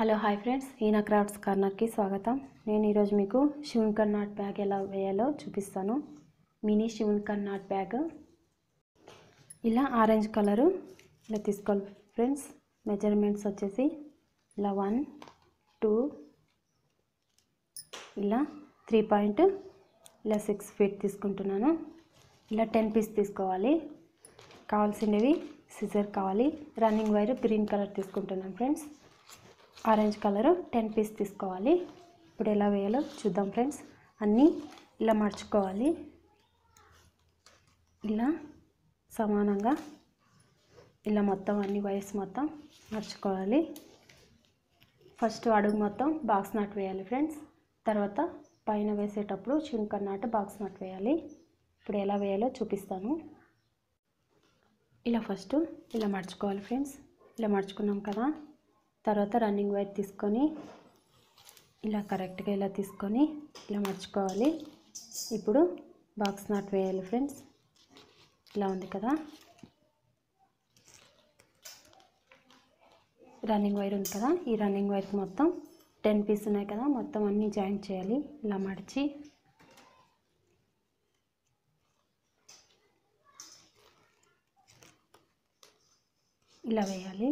Hello hi friends. ఈనా crafts కార్నర్కి స్వాగతం. నేను ఈరోజు మీకు శివున్కర్ నాట్ బ్యాగ్ ఎలా వేయాలో చూపిస్తాను. మినీ శివున్కర్ నాట్ బ్యాగ్. ఇలా ఆరెంజ్ కలరు. ఇలా తీసుకోవాలి ఫ్రెండ్స్. మెజర్మెంట్స్ వచ్చేసి ఇలా వన్ టూ ఇలా త్రీ పాయింట్ ఇలా సిక్స్ ఫీట్ తీసుకుంటున్నాను. ఇలా టెన్ పీస్ తీసుకోవాలి. కావాల్సినవి సిజర్ కావాలి. రన్నింగ్ వైర్ గ్రీన్ కలర్ తీసుకుంటున్నాను friends. Orange colour ten piece తీసుకోవాలి. ఇప్పుడు ఎలా వేయాలో చూద్దాం ఫ్రెండ్స్. అన్నీ ఇలా మర్చుకోవాలి. ఇలా సమానంగా ఇలా మొత్తం అన్ని వైర్స్ మొత్తం మర్చుకోవాలి. ఫస్ట్ అడుగు మొత్తం బాక్స్ నాట్ వేయాలి ఫ్రెండ్స్. తర్వాత పైన వేసేటప్పుడు చుంకర్ నాట్ బాక్స్ నాట్ వేయాలి. ఇప్పుడు ఎలా వేయాలో చూపిస్తాను. ఇలా ఫస్ట్ ఇలా మర్చుకోవాలి ఫ్రెండ్స్. ఇలా మర్చుకున్నాం కదా. తర్వాత రన్నింగ్ వైర్ తీసుకొని ఇలా కరెక్ట్గా ఇలా తీసుకొని ఇలా మర్చుకోవాలి. ఇప్పుడు బాక్స్ నాట్ వేయాలి ఫ్రెండ్స్. ఇలా ఉంది కదా. రన్నింగ్ వైర్ ఉంది కదా. ఈ రన్నింగ్ వైర్కి మొత్తం టెన్ పీస్ ఉన్నాయి కదా. మొత్తం అన్నీ జాయిన్ చేయాలి. ఇలా మడిచి ఇలా వేయాలి.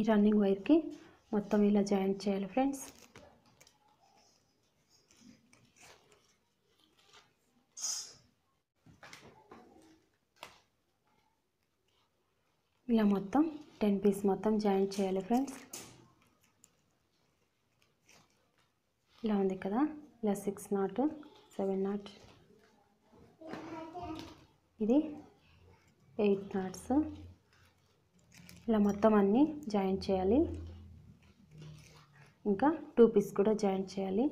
ఈ రన్నింగ్ వైర్కి మొత్తం ఇలా జాయింట్ చేయాలి ఫ్రెండ్స్. ఇలా మొత్తం టెన్ పీస్ మొత్తం జాయింట్ చేయాలి ఫ్రెండ్స్. ఇలా ఉంది కదా ఇలా సిక్స్ నాట్ సెవెన్ నాట్. ఇది ఎయిట్ నాట్స్. ఇలా మొత్తం అన్నీ జాయిన్ చేయాలి. ఇంకా టూ పీస్ కూడా జాయిన్ చేయాలి.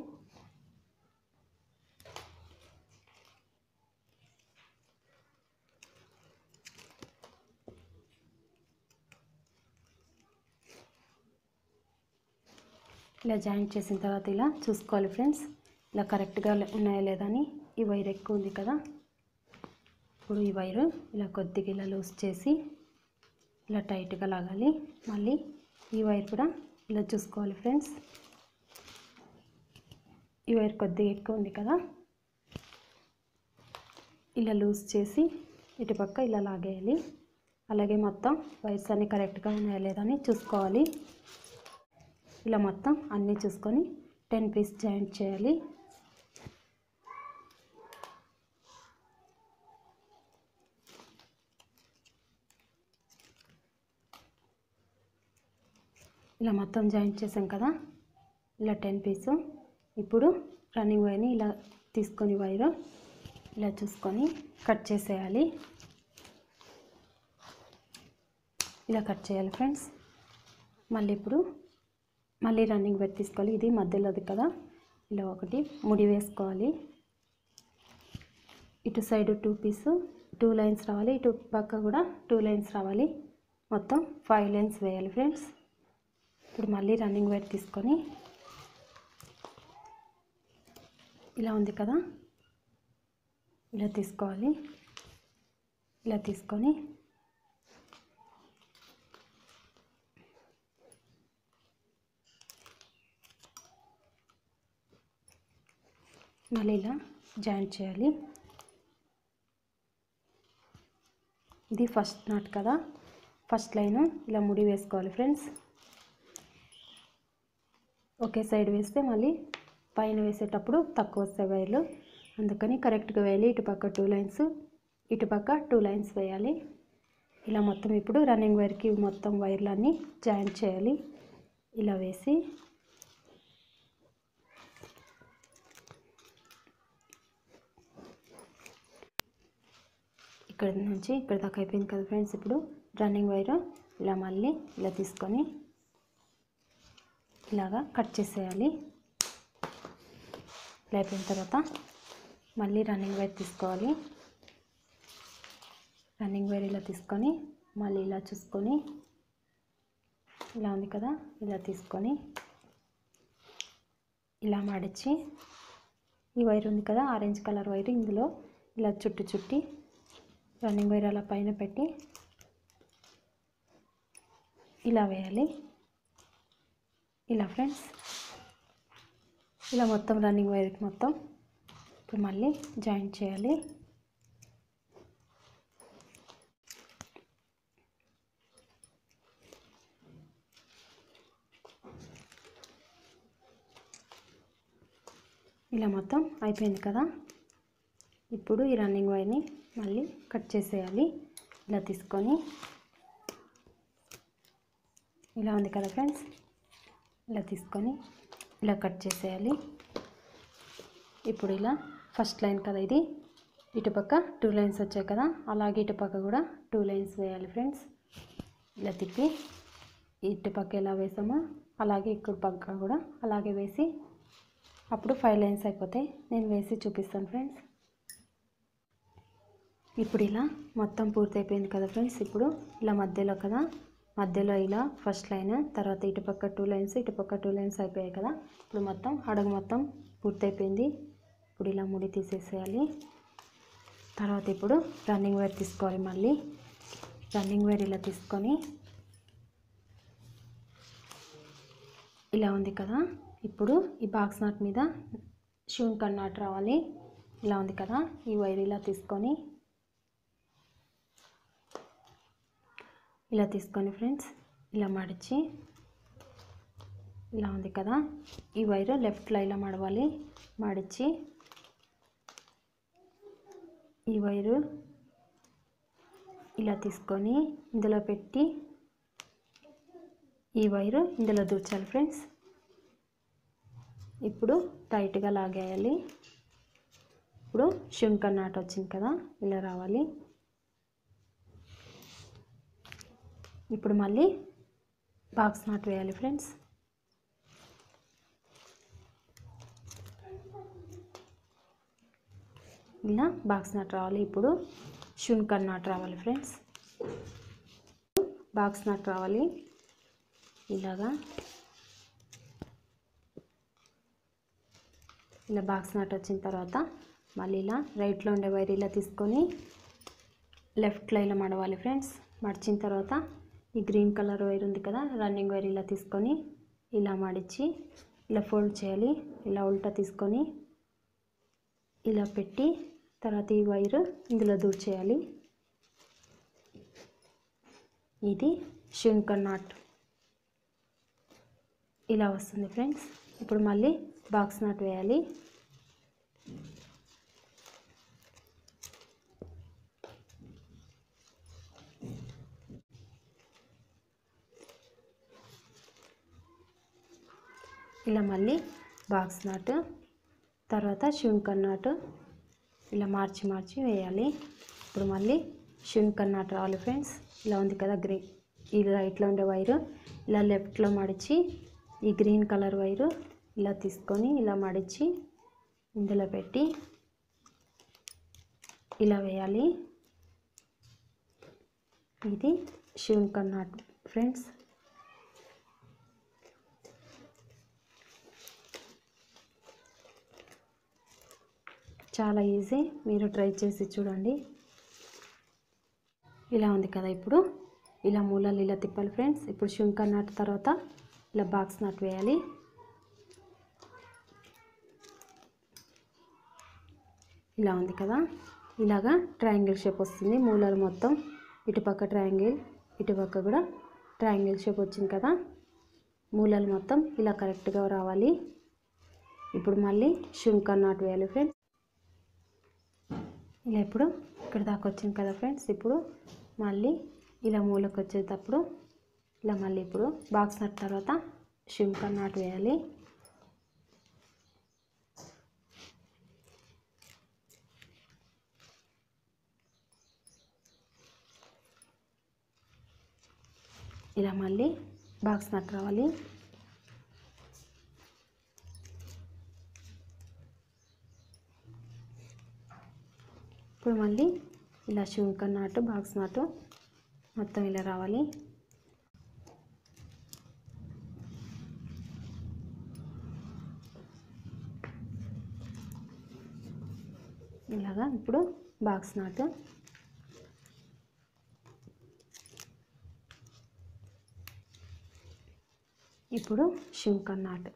ఇలా జాయిన్ చేసిన తర్వాత ఇలా చూసుకోవాలి ఫ్రెండ్స్. ఇలా కరెక్ట్గా ఉన్నాయా లేదా అని. ఈ వైర్ ఎక్కువ ఉంది కదా. ఇప్పుడు ఈ వైరు ఇలా కొద్దిగా ఇలా లూజ్ చేసి ఇలా టైట్గా లాగాలి. మళ్ళీ ఈ వైర్ కూడా ఇలా చూసుకోవాలి ఫ్రెండ్స్. ఈ వైర్ కొద్దిగా ఎక్కువ ఉంది కదా. ఇలా లూజ్ చేసి ఇటుపక్క ఇలా లాగేయాలి. అలాగే మొత్తం వైర్స్ అన్నీ కరెక్ట్గా ఉన్నాయా లేదా అని చూసుకోవాలి. ఇలా మొత్తం అన్నీ చూసుకొని టెన్ పీస్ జాయింట్ చేయాలి. ఇలా మొత్తం జాయింట్ చేసాం కదా. ఇలా టెన్ పీసు. ఇప్పుడు రన్నింగ్ వైర్ని ఇలా తీసుకొని వైరు ఇలా చూసుకొని కట్ చేసేయాలి. ఇలా కట్ చేయాలి ఫ్రెండ్స్. మళ్ళీ ఇప్పుడు మళ్ళీ రన్నింగ్ వైర్ తీసుకోవాలి. ఇది మధ్యలోది కదా. ఇలా ఒకటి ముడి వేసుకోవాలి. ఇటు side two piece two lines రావాలి. ఇటు పక్క కూడా టూ లైన్స్ రావాలి. మొత్తం ఫైవ్ లైన్స్ వేయాలి ఫ్రెండ్స్. ఇప్పుడు మళ్ళీ రన్నింగ్ వైర్ తీసుకొని ఇలా ఉంది కదా ఇలా తీసుకోవాలి. ఇలా తీసుకొని మళ్ళీ ఇలా జాయింట్ చేయాలి. ఇది ఫస్ట్ నాట్ కదా. ఫస్ట్ లైన్ ఇలా ముడి వేసుకోవాలి ఫ్రెండ్స్ ఒకే సైడ్ వేస్తే మళ్ళీ పైన వేసేటప్పుడు తక్కువ వస్తాయి వైర్లు. అందుకని కరెక్ట్గా వేయాలి. ఇటుపక్క టూ లైన్స్ ఇటుపక్క టూ లైన్స్ వేయాలి. ఇలా మొత్తం ఇప్పుడు రన్నింగ్ వైర్కి మొత్తం వైర్లన్నీ జాయింట్ చేయాలి. ఇలా వేసి ఇక్కడ నుంచి ఇక్కడ దాకా అయిపోయింది కదా ఫ్రెండ్స్ ఇప్పుడు రన్నింగ్ వైర్. ఇలా మళ్ళీ ఇలా తీసుకొని ఇలాగా కట్ చేసేయాలి. ఇలా అయిపోయిన తర్వాత మళ్ళీ రన్నింగ్ వైర్ తీసుకోవాలి. రన్నింగ్ వైర్ ఇలా తీసుకొని మళ్ళీ ఇలా చూసుకొని ఇలా ఉంది కదా ఇలా తీసుకొని ఇలా మడిచి ఈ వైర్ ఉంది కదా ఆరెంజ్ కలర్ వైర్ ఇందులో ఇలా చుట్టి చుట్టి రన్నింగ్ వైర్ అలా పైన పెట్టి ఇలా వేయాలి. ఇలా ఫ్రెండ్స్. ఇలా మొత్తం రన్నింగ్ వైర్కి మొత్తం ఇప్పుడు మళ్ళీ జాయింట్ చేయాలి. ఇలా మొత్తం అయిపోయింది కదా. ఇప్పుడు ఈ రన్నింగ్ వైర్ని మళ్ళీ కట్ చేసేయాలి. ఇలా తీసుకొని. ఇలా ఉంది కదా ఫ్రెండ్స్. ఇలా తీసుకొని ఇలా కట్ చేసేయాలి. ఇప్పుడు ఇలా ఫస్ట్ లైన్ కదా ఇది. ఇటుపక్క టూ లైన్స్ వచ్చాయి కదా. అలాగే ఇటుపక్క కూడా టూ లైన్స్ వేయాలి ఫ్రెండ్స్. ఇలా తిప్పి ఇటుపక్క ఎలా వేసామో అలాగే ఇక్కడ పక్క కూడా అలాగే వేసి అప్పుడు ఫైవ్ లైన్స్ అయిపోతాయి. నేను వేసి చూపిస్తాను ఫ్రెండ్స్. ఇప్పుడు ఇలా మొత్తం పూర్తయిపోయింది కదా ఫ్రెండ్స్. ఇప్పుడు ఇలా మధ్యలో కదా మధ్యలో ఇలా ఫస్ట్ లైన్ తర్వాత ఇటుపక్క టూ లైన్స్ ఇటుపక్క టూ లైన్స్ అయిపోయాయి కదా. ఇప్పుడు మొత్తం అడుగు మొత్తం పూర్తయిపోయింది. ఇప్పుడు ఇలా ముడి తీసేసేయాలి. తర్వాత ఇప్పుడు రన్నింగ్ వైర్ తీసుకోవాలి మళ్ళీ. రన్నింగ్ వైర్ ఇలా తీసుకొని ఇలా ఉంది కదా. ఇప్పుడు ఈ బాక్స్ నాట్ మీద షూన్ కన్నాట్ రావాలి. ఇలా ఉంది కదా. ఈ వైర్ ఇలా తీసుకొని ఇలా తీసుకొని ఫ్రెండ్స్ ఇలా మడిచి ఇలా ఉంది కదా ఈ వైర్ లెఫ్ట్లో ఇలా మడవాలి. మడిచి ఈ వైరు ఇలా తీసుకొని ఇందులో పెట్టి ఈ వైరు ఇందులో దూర్చాలి ఫ్రెండ్స్. ఇప్పుడు టైట్గా లాగేయాలి. ఇప్పుడు శుంక నాట్ వచ్చింది కదా ఇలా రావాలి. ఇప్పుడు మళ్ళీ బాక్స్ నాట్ వేయాలి ఫ్రెండ్స్. ఇలా బాక్స్ నాట్ రావాలి. ఇప్పుడు శుంకర్ నాట్ రావాలి ఫ్రెండ్స్. బాక్స్ నాట్ రావాలి. ఇలాగా. ఇలా బాక్స్ నాట్ వచ్చిన తర్వాత మళ్ళీ ఇలా రైట్లో ఉండే వైర్ ఇలా తీసుకొని లెఫ్ట్లో ఇలా మడవాలి ఫ్రెండ్స్. మడిచిన తర్వాత ఈ గ్రీన్ కలర్ వైర్ ఉంది కదా రన్నింగ్ వైర్ ఇలా తీసుకొని ఇలా మడిచి ఇలా ఫోల్డ్ చేయాలి. ఇలా ఉల్టా తీసుకొని ఇలా పెట్టి తర్వాత ఈ వైర్ ఇందులో దూర్చేయాలి. ఇది షింకర్ నాట్. ఇలా వస్తుంది ఫ్రెండ్స్. ఇప్పుడు మళ్ళీ బాక్స్ నాట్ వేయాలి. ఇలా మళ్ళీ బాక్స్ నాటు తర్వాత షున్కర్ నాటు ఇలా మార్చి మార్చి వేయాలి. ఇప్పుడు మళ్ళీ షున్కర్ నాటు రావాలి ఫ్రెండ్స్. ఇలా ఉంది కదా గ్రీన్ ఈ రైట్లో ఉండే వైరు. ఇలా లెఫ్ట్లో మడిచి ఈ గ్రీన్ కలర్ వైరు ఇలా తీసుకొని ఇలా మడిచి ఇందులో పెట్టి ఇలా వేయాలి. ఇది శివంకర్ నాట్ ఫ్రెండ్స్. చాలా ఈజీ మీరు ట్రై చేసి చూడండి. ఇలా ఉంది కదా ఇప్పుడు. ఇలా మూలలు ఇలా తిప్పాలి ఫ్రెండ్స్ ఇప్పుడు శుంక నాట్ తర్వాత ఇలా బాక్స్ నాట్ వేయాలి. ఇలా ఉంది కదా. ఇలాగా ట్రయాంగిల్ షేప్ వస్తుంది మూలలు మొత్తం. ఇటుపక్క ట్రయాంగిల్ ఇటుపక్క కూడా ట్రయాంగిల్ షేప్ వచ్చింది కదా. మూలలు మొత్తం ఇలా కరెక్ట్గా రావాలి. ఇప్పుడు మళ్ళీ శుంక నాట్ వేయాలి ఫ్రెండ్స్ ఇలా ఇప్పుడు ఇక్కడ దాకా వచ్చింది కదా ఫ్రెండ్స్ ఇప్పుడు మళ్ళీ ఇలా మూలకు వచ్చేటప్పుడు ఇలా మళ్ళీ ఇప్పుడు బాక్స్ నట్ తర్వాత షింక నాట్ వేయాలి. ఇలా మళ్ళీ బాక్స్ నట్ రావాలి. ఇప్పుడు మళ్ళీ ఇలా శుంకన్న నాటు బాక్స్ నాటు మొత్తం ఇలా రావాలి. ఇలాగా ఇప్పుడు బాక్స్ నాటు. ఇప్పుడు శుంకర్ నాటు.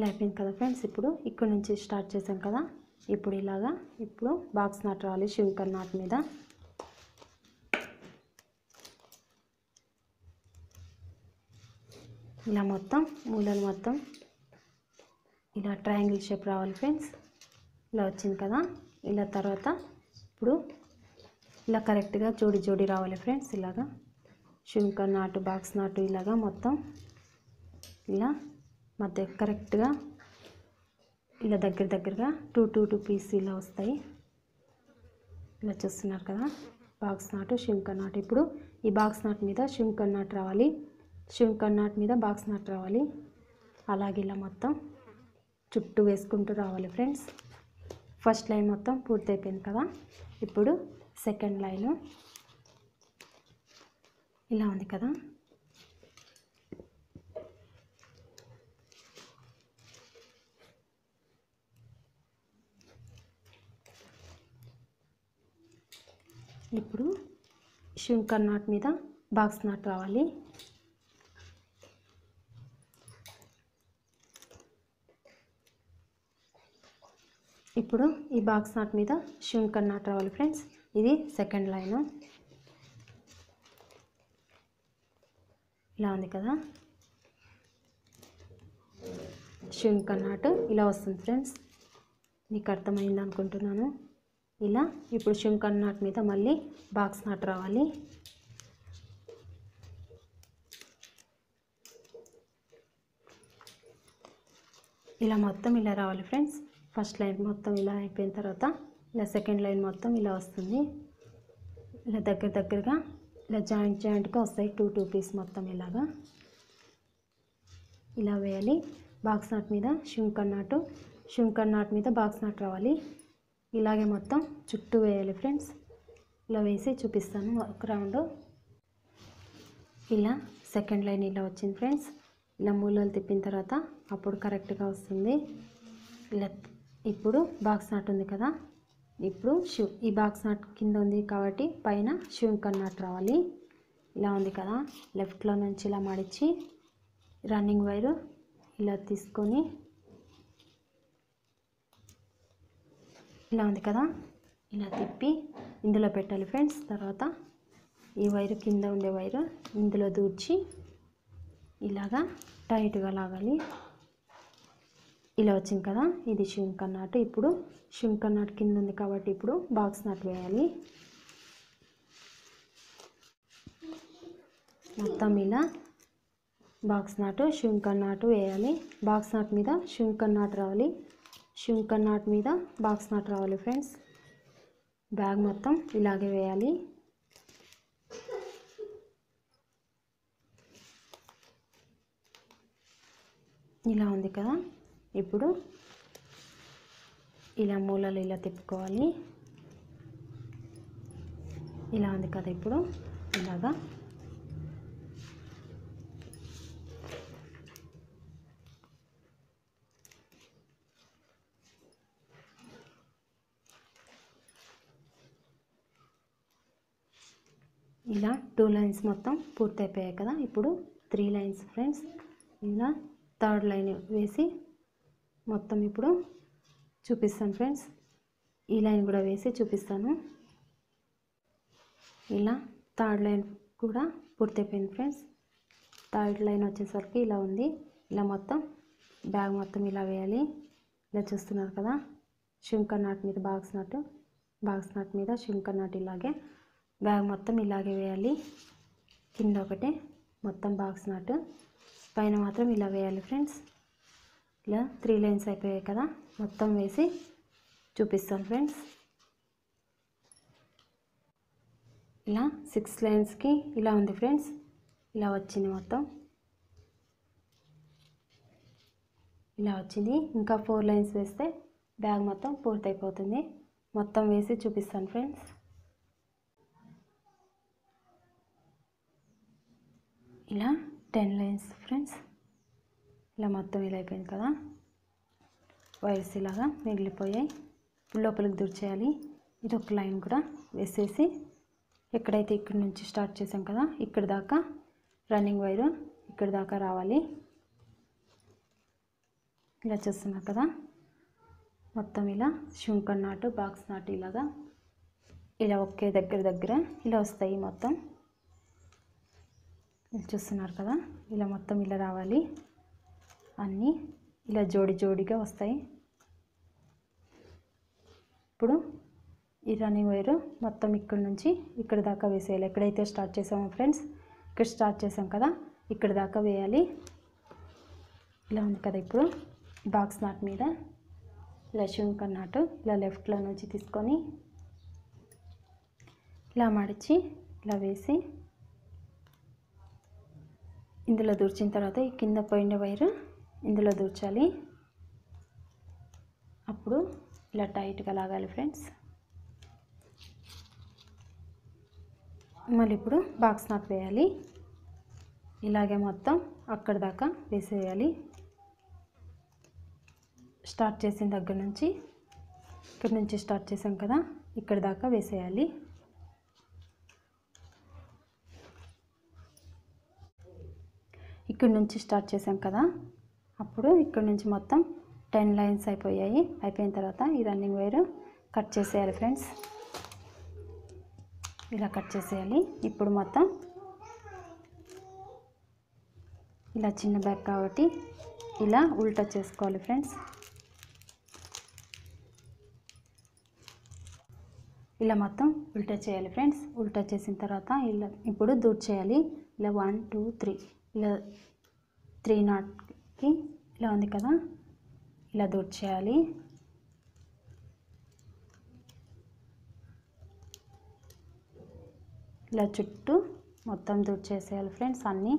ఇలా అయిపోయింది కదా ఫ్రెండ్స్ ఇప్పుడు ఇక్కడ నుంచి స్టార్ట్ చేసాం కదా. ఇప్పుడు ఇలాగా ఇప్పుడు బాక్స్ నాట్ రావాలి షింకర్ నాట్ మీద. ఇలా మొత్తం మూలలు మొత్తం. ఇలా ట్రయాంగిల్ షేప్ రావాలి ఫ్రెండ్స్ ఇలా వచ్చింది కదా. ఇలా తర్వాత ఇప్పుడు ఇలా కరెక్ట్గా జోడి జోడి రావాలి ఫ్రెండ్స్ ఇలాగా. షింకర్ నాటు బాక్స్ నాటు ఇలాగా మొత్తం. ఇలా మధ్య కరెక్ట్గా ఇలా దగ్గర దగ్గరగా టూ టూ టూ పీస్ ఇలా వస్తాయి. ఇలా చూస్తున్నారు కదా? బాక్స్ నాటు శంకర్ నాట్. ఇప్పుడు ఈ బాక్స్ నాట్ మీద శంకర్ నాట్ రావాలి. శంకర్ నాట్ మీద బాక్స్ నాట్ రావాలి. అలాగే ఇలా మొత్తం చుట్టూ వేసుకుంటూ రావాలి ఫ్రెండ్స్. ఫస్ట్ లైన్ మొత్తం పూర్తయిపోయింది కదా? ఇప్పుడు సెకండ్ లైన్. ఇలా ఉంది కదా? ఇప్పుడు షింకర్ నాట్ మీద బాక్స్ నాట్ రావాలి. ఇప్పుడు ఈ బాక్స్ నాట్ మీద షింకర్ నాట్ రావాలి ఫ్రెండ్స్. ఇది సెకండ్ లైన్. ఇలా ఉంది కదా. షింకర్ నాట్ ఇలా వస్తుంది ఫ్రెండ్స్. మీకు అర్థమైంది అనుకుంటున్నాను. ఇలా ఇప్పుడు షింకర్ నాట్ మీద మళ్ళీ బాక్స్ నాట్ రావాలి. ఇలా మొత్తం ఇలా రావాలి ఫ్రెండ్స్. ఫస్ట్ లైన్ మొత్తం ఇలా అయిపోయిన తర్వాత ఇలా సెకండ్ లైన్ మొత్తం ఇలా వస్తుంది. ఇలా దగ్గర దగ్గరగా ఇలా జాయింట్ జాయింట్గా వస్తాయి టూ టూ పీస్ మొత్తం ఇలాగా. ఇలా వేయాలి. బాక్స్ నాట్ మీద షుంకర్ నాటు షుంకర్ నాట్ మీద బాక్స్ నాట్ రావాలి. ఇలాగే మొత్తం చుట్టూ వేయాలి ఫ్రెండ్స్. ఇలా వేసి చూపిస్తాను ఒక రౌండ్. ఇలా సెకండ్ లైన్ ఇలా వచ్చింది ఫ్రెండ్స్. ఇలా మూలలు తిప్పిన తర్వాత అప్పుడు కరెక్ట్గా వస్తుంది. ఇలా ఇప్పుడు బాక్స్ నాట్ ఉంది కదా. ఇప్పుడు షూ. ఈ బాక్స్ నాట్ కింద ఉంది కాబట్టి పైన షూంకర్ నాట్ రావాలి. ఇలా ఉంది కదా. లెఫ్ట్లో నుంచి ఇలా మడిచి రన్నింగ్ వైరు ఇలా తీసుకొని ఇలా ఉంది కదా? ఇలా తిప్పి ఇందులో పెట్టాలి ఫ్రెండ్స్. తర్వాత ఈ వైరు కింద ఉండే వైరు ఇందులో దూర్చి ఇలాగా టైట్గా లాగాలి. ఇలా వచ్చింది కదా? ఇది షింకర్ నాటు. ఇప్పుడు షింకర్ నాటు కింద ఉంది కాబట్టి ఇప్పుడు బాక్స్ నాట్ వేయాలి. మొత్తం ఇలా బాక్స్ నాటు షింకర్ నాటు వేయాలి. బాక్స్ నాట్ మీద షింకర్ నాటు రావాలి. షింకర్ నాట్ మీద బాక్స్ నాట్ రావాలి ఫ్రెండ్స్. బ్యాగ్ మొత్తం ఇలాగే వేయాలి. ఇలా ఉంది కదా. ఇప్పుడు ఇలా మూలలు ఇలా తిప్పుకోవాలి. ఇలా ఉంది కదా ఇప్పుడు ఇలాగా. ఇలా టూ లైన్స్ మొత్తం పూర్తయిపోయాయి కదా. ఇప్పుడు త్రీ లైన్స్ ఫ్రెండ్స్ ఇలా థర్డ్ లైన్ వేసి మొత్తం ఇప్పుడు చూపిస్తాను ఫ్రెండ్స్. ఈ లైన్ కూడా వేసి చూపిస్తాను. ఇలా థర్డ్ లైన్ కూడా పూర్తయిపోయింది ఫ్రెండ్స్. థర్డ్ లైన్ వచ్చేసరికి ఇలా ఉంది. ఇలా మొత్తం బ్యాగ్ మొత్తం ఇలా వేయాలి. ఇలా చూస్తున్నారు కదా. శంకర్ నాట్ మీద బాక్స్ నాట్ బాక్స్ నాట్ మీద శంకర్ నాట్ ఇలాగే బ్యాగ్ మొత్తం ఇలాగే వేయాలి. కింద ఒకటే మొత్తం బాక్స్ నాటు. పైన మాత్రం ఇలా వేయాలి ఫ్రెండ్స్. ఇలా త్రీ లైన్స్ అయిపోయాయి కదా మొత్తం వేసి చూపిస్తాను ఫ్రెండ్స్. ఇలా సిక్స్ లైన్స్కి ఇలా ఉంది ఫ్రెండ్స్. ఇలా వచ్చింది మొత్తం. ఇలా వచ్చింది. ఇంకా ఫోర్ లైన్స్ వేస్తే బ్యాగ్ మొత్తం పూర్తయిపోతుంది. మొత్తం వేసి చూపిస్తాను ఫ్రెండ్స్. ఇలా టెన్ లైన్స్ ఫ్రెండ్స్ ఇలా మొత్తం ఇలా అయిపోయింది కదా? వైర్స్ ఇలాగా మిగిలిపోయాయి. లోపలికి దూర్చేయాలి ఇది ఒక లైన్ కూడా వేసేసి ఎక్కడైతే ఇక్కడ నుంచి స్టార్ట్ చేసాం కదా ఇక్కడ దాకా రన్నింగ్ వైరు ఇక్కడ దాకా రావాలి. ఇలా చూస్తున్నారు కదా? మొత్తం ఇలా శుంకర్ నాటు బాక్స్ నాటు ఇలాగా ఇలా ఒకే దగ్గర దగ్గర ఇలా వస్తాయి మొత్తం. చూస్తున్నారు కదా? ఇలా మొత్తం ఇలా రావాలి. అన్నీ ఇలా జోడి జోడిగా వస్తాయి. ఇప్పుడు ఈ రన్నింగ్ వైరు మొత్తం ఇక్కడ నుంచి ఇక్కడ దాకా వేసేయాలి. ఎక్కడైతే స్టార్ట్ చేసామో ఫ్రెండ్స్ ఇక్కడ స్టార్ట్ చేసాం కదా? ఇక్కడ దాకా వేయాలి. ఇలా ఉంది కదా ఇప్పుడు? బాక్స్ నాట్ మీద ఇలా శుంకర్ నాటు ఇలా లెఫ్ట్లో నుంచి తీసుకొని ఇలా మడిచి ఇలా వేసి ఇందులో దూర్చిన తర్వాత ఈ కింద పోయిన వైరు ఇందులో దూర్చాలి. అప్పుడు ఇలా టైట్గా లాగాలి ఫ్రెండ్స్. మళ్ళీ ఇప్పుడు బాక్స్ నాట్ వేయాలి. ఇలాగే మొత్తం అక్కడ దాకా వేసేయాలి. స్టార్ట్ చేసిన దగ్గర నుంచి ఇక్కడ నుంచి స్టార్ట్ చేసాం కదా ఇక్కడ దాకా వేసేయాలి. ఇక్కడ నుంచి స్టార్ట్ చేసాం కదా. అప్పుడు ఇక్కడ నుంచి మొత్తం టెన్ లైన్స్ అయిపోయాయి. అయిపోయిన తర్వాత ఈ రన్నింగ్ వైర్ కట్ చేసేయాలి ఫ్రెండ్స్. ఇలా కట్ చేసేయాలి. ఇప్పుడు మొత్తం ఇలా చిన్న బ్యాగ్ కాబట్టి ఇలా ఉల్టా చేసుకోవాలి ఫ్రెండ్స్. ఇలా మొత్తం ఉల్టా చేయాలి ఫ్రెండ్స్. ఉల్టా చేసిన తర్వాత ఇలా ఇప్పుడు దూర్ చేయాలి. ఇలా వన్ టూ త్రీ. ఇలా త్రీ నాట్కి ఇలా ఉంది కదా. ఇలా దూడ్ చేయాలి. ఇలా చుట్టూ మొత్తం దూడ్ చేసేయాలి ఫ్రెండ్స్ అన్నీ.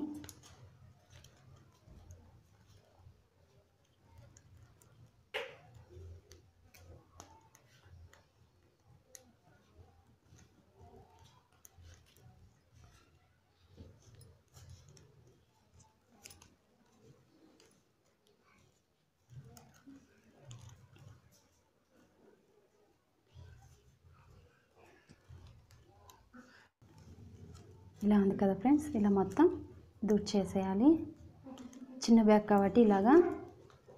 ఇలా ఉంది కదా ఫ్రెండ్స్ ఇలా మొత్తం దూడ్ చేసేయాలి. చిన్న బ్యాగ్ కాబట్టి ఇలాగా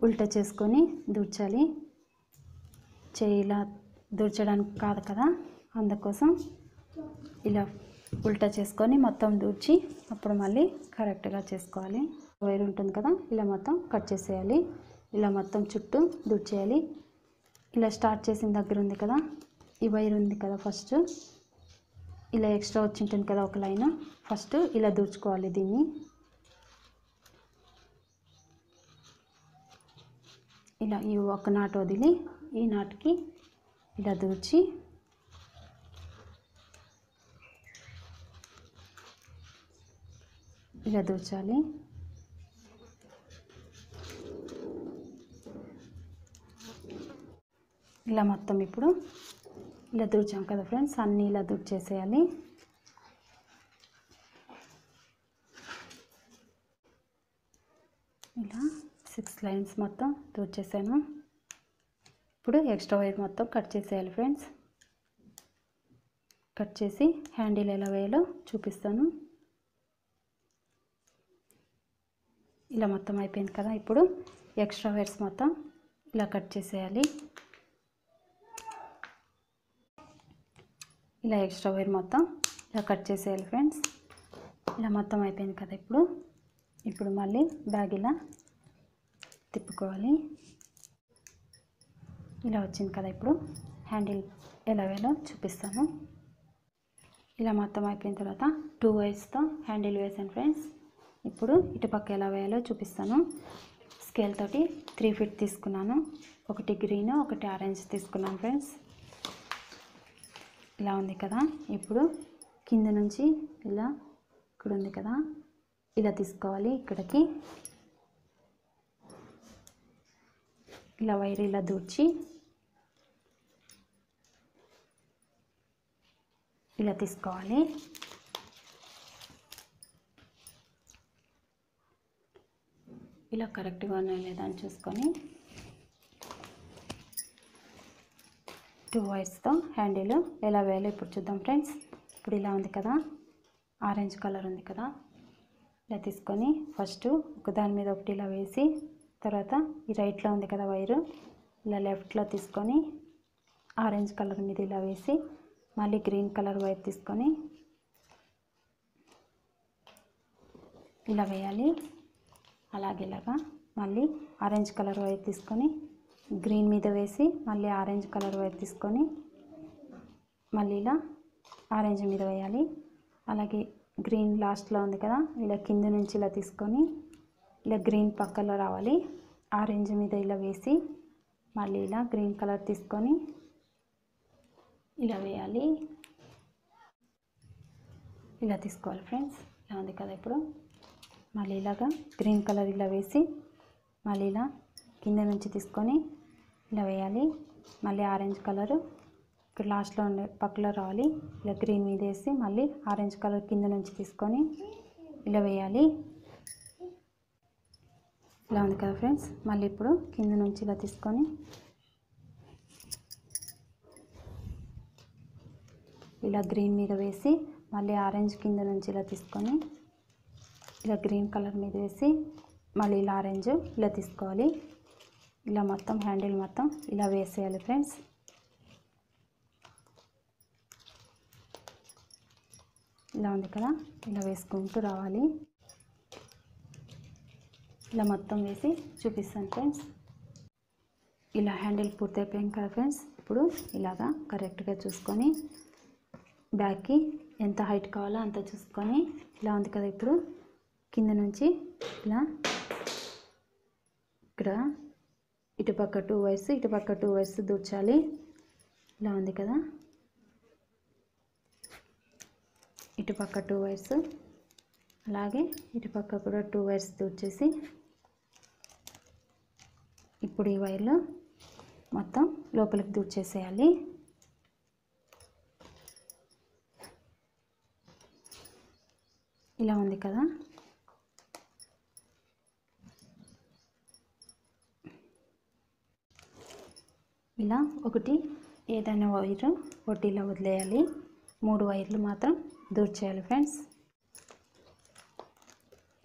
ఉల్టా చేసుకొని దూడ్చాలి. చేయి ఇలా దూడ్చడానికి కాదు కదా అందుకోసం ఇలా ఉల్టా చేసుకొని మొత్తం దూడ్చి అప్పుడు మళ్ళీ కరెక్ట్గా చేసుకోవాలి. వైర్ ఉంటుంది కదా ఇలా మొత్తం కట్ చేసేయాలి. ఇలా మొత్తం చుట్టూ దూడ్చేయాలి. ఇలా స్టార్ట్ చేసిన దగ్గర ఉంది కదా ఈ వైర్ ఉంది కదా ఫస్ట్. ఇలా ఎక్స్ట్రా వచ్చి ఉంటుంది కదా ఒక లైన్. ఫస్ట్ ఇలా దూర్చుకోవాలి దీన్ని. ఇలా ఈ ఒక నాటు వదిలి ఈ నాటుకి ఇలా దూర్చి ఇలా దూర్చాలి ఇలా మొత్తం ఇప్పుడు ఇలా దూర్చాం కదా ఫ్రెండ్స్ అన్నీ ఇలా దూర్చేసేయాలి ఇలా సిక్స్ లైన్స్ మొత్తం దూర్చేసాను ఇప్పుడు ఎక్స్ట్రా వైర్ మొత్తం కట్ చేసేయాలి ఫ్రెండ్స్. కట్ చేసి హ్యాండిల్ ఎలా వేయాలో చూపిస్తాను. ఇలా మొత్తం అయిపోయింది కదా ఇప్పుడు ఎక్స్ట్రా వైర్స్ మొత్తం ఇలా కట్ చేసేయాలి. ఇలా ఎక్స్ట్రా వైర్ మొత్తం ఇలా కట్ చేసేయాలి ఫ్రెండ్స్. ఇలా మొత్తం అయిపోయింది కదా ఇప్పుడు. ఇప్పుడు మళ్ళీ బ్యాగ్ ఇలా తిప్పుకోవాలి. ఇలా వచ్చింది కదా ఇప్పుడు. హ్యాండిల్ ఎలా వేయాలో చూపిస్తాను. ఇలా మొత్తం అయిపోయిన తర్వాత టూ వైర్స్తో హ్యాండిల్ వేసాను ఫ్రెండ్స్. ఇప్పుడు ఇటుపక్క ఎలా వేయాలో చూపిస్తాను. స్కేల్ తోటి త్రీ ఫీట్ తీసుకున్నాను. ఒకటి గ్రీన్ ఒకటి ఆరెంజ్ తీసుకున్నాను ఫ్రెండ్స్. ఇలా ఉంది కదా. ఇప్పుడు కింద నుంచి ఇలా ఇక్కడ ఉంది కదా. ఇలా తీసుకోవాలి ఇక్కడికి. ఇలా వైర్ ఇలా దూర్చి ఇలా తీసుకోవాలి. ఇలా కరెక్ట్గా ఉన్నాయో లేదా అని చూసుకొని టూ వైర్స్తో హ్యాండిల్ ఎలా వేయాలో ఇప్పుడు చూద్దాం ఫ్రెండ్స్. ఇప్పుడు ఇలా ఉంది కదా ఆరెంజ్ కలర్ ఉంది కదా. ఇలా తీసుకొని ఫస్ట్ ఒక దాని మీద ఒకటి ఇలా వేసి తర్వాత ఈ రైట్లో ఉంది కదా వైరు ఇలా లెఫ్ట్లో తీసుకొని ఆరెంజ్ కలర్ మీద ఇలా వేసి మళ్ళీ గ్రీన్ కలర్ వైర్ తీసుకొని ఇలా వేయాలి. అలాగే ఇలాగా మళ్ళీ ఆరెంజ్ కలర్ వైర్ తీసుకొని గ్రీన్ మీద వేసి మళ్ళీ ఆరెంజ్ కలర్ వైపు తీసుకొని మళ్ళీ ఇలా ఆరెంజ్ మీద వేయాలి. అలాగే గ్రీన్ లాస్ట్లో ఉంది కదా ఇలా కింద నుంచి ఇలా తీసుకొని ఇలా గ్రీన్ పక్కలో రావాలి. ఆరెంజ్ మీద ఇలా వేసి మళ్ళీ ఇలా గ్రీన్ కలర్ తీసుకొని ఇలా వేయాలి. ఇలా తీసుకోవాలి ఫ్రెండ్స్. ఇలా ఉంది కదా ఇప్పుడు. మళ్ళీ ఇలాగా గ్రీన్ కలర్ ఇలా వేసి మళ్ళీ ఇలా కింద నుంచి తీసుకొని ఇలా వేయాలి. మళ్ళీ ఆరెంజ్ కలర్ ఇక్కడ లాస్ట్లో ఉండే పక్కలో రావాలి. ఇలా గ్రీన్ మీద వేసి మళ్ళీ ఆరెంజ్ కలర్ కింద నుంచి తీసుకొని ఇలా వేయాలి. ఇలా ఉంది కదా ఫ్రెండ్స్. మళ్ళీ ఇప్పుడు కింద నుంచి ఇలా తీసుకొని ఇలా గ్రీన్ మీద వేసి మళ్ళీ ఆరెంజ్ కింద నుంచి ఇలా తీసుకొని ఇలా గ్రీన్ కలర్ మీద వేసి మళ్ళీ ఇలా ఆరెంజ్ ఇలా తీసుకోవాలి. ఇలా మొత్తం హ్యాండిల్ మొత్తం ఇలా వేసేయాలి ఫ్రెండ్స్. ఇలా ఉంది కదా ఇలా వేసుకుంటూ రావాలి. ఇలా మొత్తం వేసి చూపిస్తాను ఫ్రెండ్స్. ఇలా హ్యాండిల్ పూర్తి కదా ఫ్రెండ్స్. ఇప్పుడు ఇలాగా కరెక్ట్గా చూసుకొని బ్యాగ్కి ఎంత హైట్ కావాలో అంత చూసుకొని ఇలా ఉంది కదా ఇప్పుడు కింద నుంచి ఇలా ఇక్కడ ఇటుపక్క టూ వైస్ ఇటుపక్క టూ వైస్ దూర్చాలి ఇలా ఉంది కదా? ఇటుపక్క టూ వైర్స్ అలాగే ఇటుపక్క కూడా టూ వైర్స్ దూర్చేసి ఇప్పుడు ఈ వైర్లు మొత్తం లోపలికి దూర్చేసేయాలి ఇలా ఉంది కదా? ఇలా ఒకటి ఏదైనా వైరు వడ్డీలో వదిలేయాలి. మూడు వైర్లు మాత్రం దూర్ చేయాలి ఫ్రెండ్స్.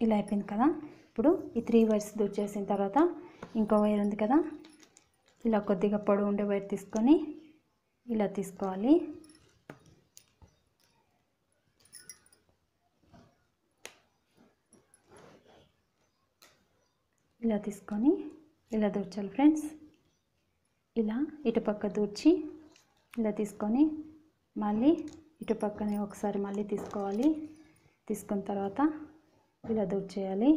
ఇలా అయిపోయింది కదా. ఇప్పుడు ఈ త్రీ వైర్స్ దూర్ చేసిన తర్వాత ఇంకో వైర్ ఉంది కదా. ఇలా కొద్దిగా పొడవు ఉండే వైర్ తీసుకొని ఇలా తీసుకోవాలి. ఇలా తీసుకొని ఇలా దూర్చాలి ఫ్రెండ్స్. ఇలా ఇటుపక్క దూర్చి ఇలా తీసుకొని మళ్ళీ ఇటుపక్కనే ఒకసారి మళ్ళీ తీసుకోవాలి. తీసుకున్న తర్వాత ఇలా దూర్చేయాలి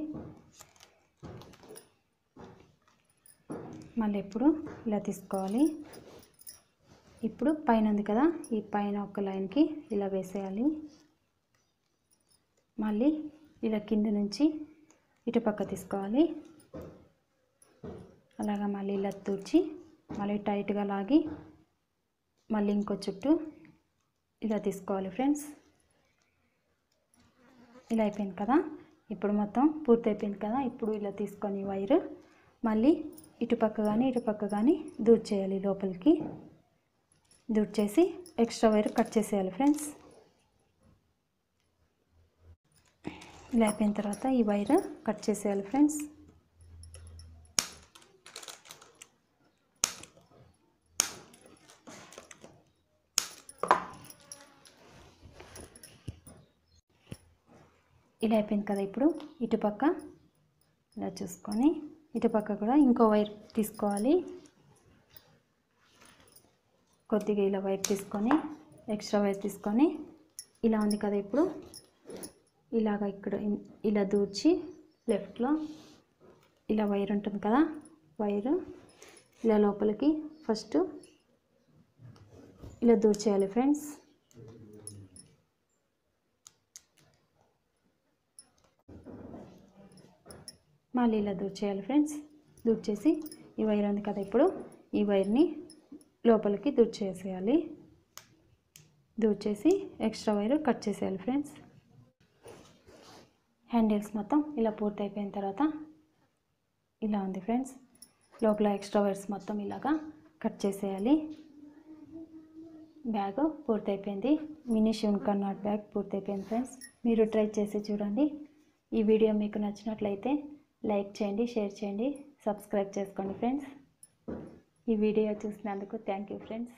మళ్ళీ ఇప్పుడు ఇలా తీసుకోవాలి. ఇప్పుడు పైన ఉంది కదా ఈ పైన ఒక లైన్కి ఇలా వేసేయాలి. మళ్ళీ ఇలా కింద నుంచి ఇటుపక్క తీసుకోవాలి. అలాగా మళ్ళీ ఇలా తూర్చి మళ్ళీ టైట్గా లాగి మళ్ళీ ఇంకో చుట్టూ ఇలా తీసుకోవాలి ఫ్రెండ్స్. ఇలా అయిపోయింది కదా? ఇప్పుడు మొత్తం పూర్తయిపోయింది కదా? ఇప్పుడు ఇలా తీసుకొని వైర్ మళ్ళీ ఇటుపక్క కానీ ఇటుపక్క కానీ దూర్ చేయాలి లోపలికి. దూర్ చేసి ఎక్స్ట్రా వైర్ కట్ చేసేయాలి ఫ్రెండ్స్. ఇలా అయిపోయిన తర్వాత ఈ వైర్ కట్ చేసేయాలి ఫ్రెండ్స్. ఇలా అయిపోయింది కదా ఇప్పుడు. ఇటుపక్క ఇలా చూసుకొని ఇటుపక్క కూడా ఇంకో వైర్ తీసుకోవాలి. కొద్దిగా ఇలా వైర్ తీసుకొని ఎక్స్ట్రా వైర్ తీసుకొని ఇలా ఉంది కదా ఇప్పుడు. ఇలాగ ఇక్కడ ఇలా దూర్చి లెఫ్ట్లో ఇలా వైర్ ఉంటుంది కదా వైరు. ఇలా లోపలికి ఫస్ట్ ఇలా దూర్చేయాలి ఫ్రెండ్స్. మళ్ళీ ఇలా దూర్చేయాలి ఫ్రెండ్స్. దూర్ చేసి ఈ వైర్ ఉంది కదా ఇప్పుడు ఈ వైర్ని లోపలికి దూర్ చేసేయాలి. దూర్ చేసి ఎక్స్ట్రా వైర్ కట్ చేసేయాలి ఫ్రెండ్స్. హ్యాండిల్స్ మొత్తం ఇలా పూర్తి అయిపోయిన తర్వాత ఇలా ఉంది ఫ్రెండ్స్. లోపల ఎక్స్ట్రా వైర్స్ మొత్తం ఇలాగా కట్ చేసేయాలి. బ్యాగ్ పూర్తయిపోయింది. మినీ షూన్ నాట్ బ్యాగ్ పూర్తయిపోయింది ఫ్రెండ్స్. మీరు ట్రై చేసి చూడండి. ఈ వీడియో మీకు నచ్చినట్లయితే లైక్ చేయండి షేర్ చేయండి సబ్స్క్రైబ్ చేసుకోండి ఫ్రెండ్స్. ఈ వీడియో చూసినందుకు థ్యాంక్ యూ ఫ్రెండ్స్.